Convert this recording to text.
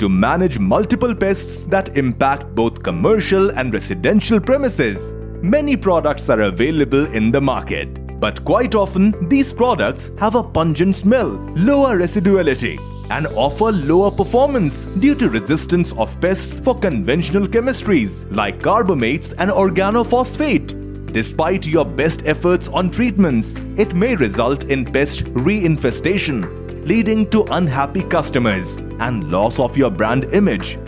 to manage multiple pests that impact both commercial and residential premises. Many products are available in the market, but quite often these products have a pungent smell, lower residuality, and offer lower performance due to resistance of pests for conventional chemistries like carbamates and organophosphate. Despite your best efforts on treatments, it may result in pest reinfestation, leading to unhappy customers and loss of your brand image.